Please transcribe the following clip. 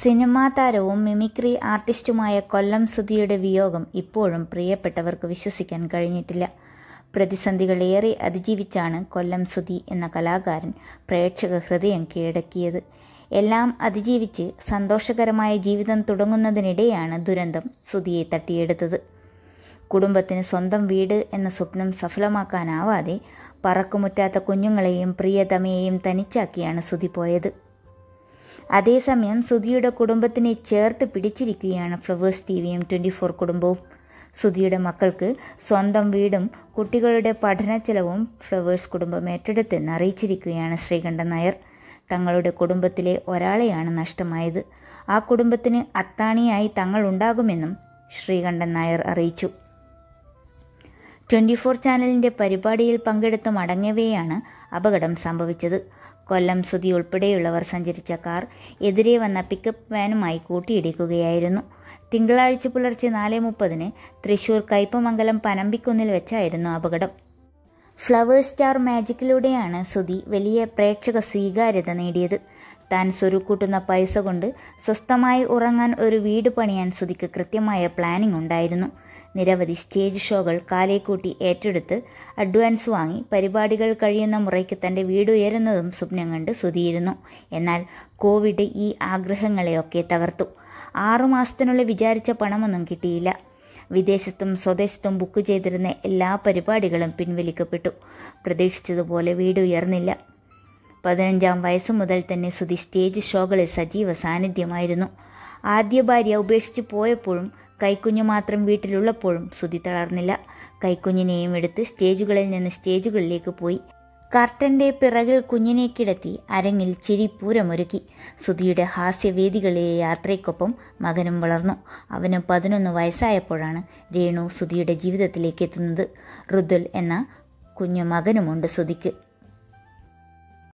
Cinema താരവും mimicry ആർട്ടിസ്റ്റുമായ കൊല്ലം സുധിയുടെ വിയോഗം ഇപ്പോഴും പ്രിയപ്പെട്ടവർക്ക് വിശ്വസിക്കാൻ കഴിഞ്ഞിട്ടില്ല. പ്രതിസന്ധികളേറെ അതിജീവിച്ചാണ് കൊല്ലം സുധി എന്ന കലാകാരൻ പ്രേക്ഷക ഹൃദയം കീഴടക്കിയത്. എല്ലാം അതിജീവിച്ച് സന്തോഷകരമായ ജീവിതം തുടങ്ങുന്നതിനിടെയാണ് ദുരന്തം സുധിയെ തട്ടിയെടുത്തത്. കുടുംബത്തിന് സ്വന്തം വീട് എന്ന സ്വപ്നം സഫലമാക്കാനാവാതെ പറക്കുമുറ്റാത്ത കുഞ്ഞുങ്ങളെയും പ്രിയതമയെയും തനിച്ചാക്കിയാണ് സുധി പോയത്. അതേസമയം സുധിയുടെ കുടുംബത്തിനെ ചേർത്ത് പിടിച്ചിരിക്കുകയാണ് ഫ്ലവേഴ്സ് ടി വിയും ട്വന്റി ഫോർ കുടുംബവും. സുധിയുടെ മക്കൾക്ക് സ്വന്തം വീടും കുട്ടികളുടെ പഠന ചെലവും ഫ്ലവേഴ്സ് കുടുംബം ഏറ്റെടുത്തെന്ന് അറിയിച്ചിരിക്കുകയാണ് ശ്രീകണ്ഠൻ നായർ. തങ്ങളുടെ കുടുംബത്തിലെ ഒരാളെയാണ് നഷ്ടമായത്. ആ കുടുംബത്തിന് അത്താണിയായി തങ്ങൾ ഉണ്ടാകുമെന്നും ശ്രീകണ്ഠൻ നായർ അറിയിച്ചു. ട്വന്റി ഫോർ ചാനലിന്റെ പരിപാടിയിൽ പങ്കെടുത്ത് മടങ്ങവെയാണ് അപകടം സംഭവിച്ചത്. കൊല്ലം സുധി ഉൾപ്പെടെയുള്ളവർ സഞ്ചരിച്ച കാർ എതിരെ വന്ന പിക്കപ്പ് വാനുമായി കൂട്ടിയിടിക്കുകയായിരുന്നു. തിങ്കളാഴ്ച പുലർച്ചെ നാല് മുപ്പതിന് തൃശൂർ കയ്പമംഗലം പനമ്പിക്കുന്നിൽ വെച്ചായിരുന്നു അപകടം. ഫ്ലവർ സ്റ്റാർ മാജിക്കിലൂടെയാണ് സുധി വലിയ പ്രേക്ഷക സ്വീകാര്യത നേടിയത്. താൻ സ്വരുക്കൂട്ടുന്ന പൈസ കൊണ്ട് സ്വസ്ഥമായി ഉറങ്ങാൻ ഒരു വീട് പണിയാൻ സുധിക്ക് കൃത്യമായ പ്ലാനിംഗ് ഉണ്ടായിരുന്നു. നിരവധി സ്റ്റേജ് ഷോകൾ കാലേക്കൂട്ടി ഏറ്റെടുത്ത് അഡ്വാൻസ് വാങ്ങി പരിപാടികൾ കഴിയുന്ന മുറയ്ക്ക് തന്റെ വീട് ഉയരുന്നതും സ്വപ്നം കണ്ട് സ്തുതിയിരുന്നു. എന്നാൽ കോവിഡ് ഈ ആഗ്രഹങ്ങളെയൊക്കെ തകർത്തു. ആറുമാസത്തിനുള്ളിൽ വിചാരിച്ച പണമൊന്നും കിട്ടിയില്ല. വിദേശത്തും സ്വദേശത്തും ബുക്ക് ചെയ്തിരുന്ന എല്ലാ പരിപാടികളും പിൻവലിക്കപ്പെട്ടു. പ്രതീക്ഷിച്ചതുപോലെ വീട് ഉയർന്നില്ല. പതിനഞ്ചാം വയസ്സ് മുതൽ തന്നെ സുധി സ്റ്റേജ് ഷോകളിൽ സജീവ സാന്നിധ്യമായിരുന്നു. ആദ്യ ഭാര്യ ഉപേക്ഷിച്ച് പോയപ്പോഴും കൈക്കുഞ്ഞു മാത്രം വീട്ടിലുള്ളപ്പോഴും ശ്രുതി തളർന്നില്ല. കൈക്കുഞ്ഞിനെയും എടുത്ത് സ്റ്റേജുകളിൽ നിന്ന് സ്റ്റേജുകളിലേക്ക് പോയി. കർട്ടന്റെ പിറകിൽ കുഞ്ഞിനെ കിടത്തി അരങ്ങിൽ ചിരിപ്പൂരമൊരുക്കി. സുധിയുടെ ഹാസ്യവേദികളിലെ യാത്രയ്ക്കൊപ്പം മകനും വളർന്നു. അവന് പതിനൊന്ന് വയസ്സായപ്പോഴാണ് രേണു സുധിയുടെ ജീവിതത്തിലേക്ക് എത്തുന്നത്. റുദുൽ എന്ന കുഞ്ഞു മകനുമുണ്ട് സുധിക്ക്